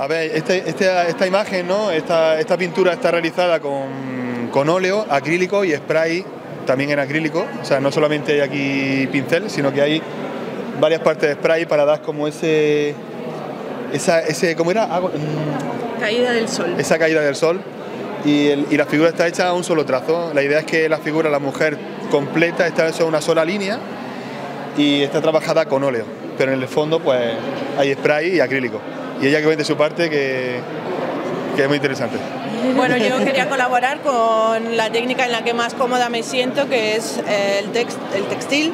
A ver, este, este, esta imagen, ¿no? esta, esta pintura está realizada con, con óleo, acrílico y spray también en acrílico. O sea, no solamente hay aquí pincel, sino que hay varias partes de spray para dar como ese... Esa, ese, ¿Cómo era? Caída del sol. Esa caída del sol. Y, el, y, la figura está hecha a un solo trazo. La idea es que la figura, la mujer completa, está hecha una sola línea y está trabajada con óleo. Pero en el fondo pues hay spray y acrílico y ella que vende su parte que, que es muy interesante. Bueno, yo quería colaborar con la técnica en la que más cómoda me siento, que es el, text, el textil.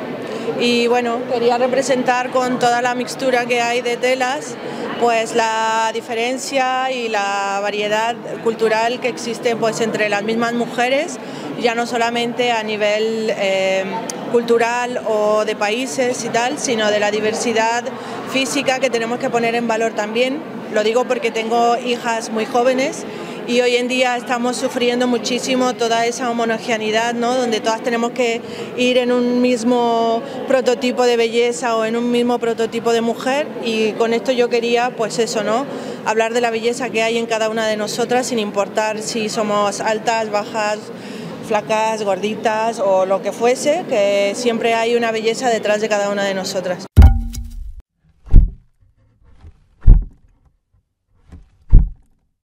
Y bueno, quería representar con toda la mixtura que hay de telas, pues la diferencia y la variedad cultural que existe pues entre las mismas mujeres, ya no solamente a nivel eh, cultural o de países y tal, sino de la diversidad física que tenemos que poner en valor también. Lo digo porque tengo hijas muy jóvenes y hoy en día estamos sufriendo muchísimo toda esa homogeneidad, ¿no? donde todas tenemos que ir en un mismo prototipo de belleza o en un mismo prototipo de mujer y con esto yo quería pues eso, ¿no? hablar de la belleza que hay en cada una de nosotras sin importar si somos altas, bajas, flacas, gorditas o lo que fuese, que siempre hay una belleza detrás de cada una de nosotras.